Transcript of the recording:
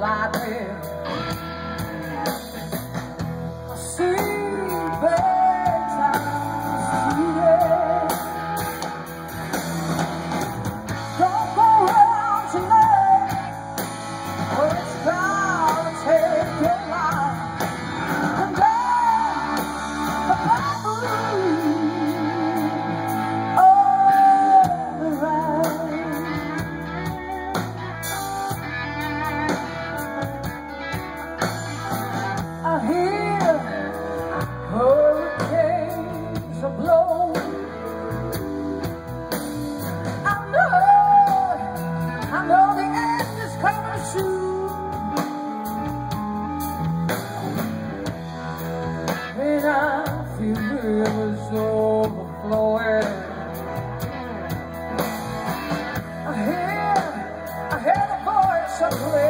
lie there Santa Lei.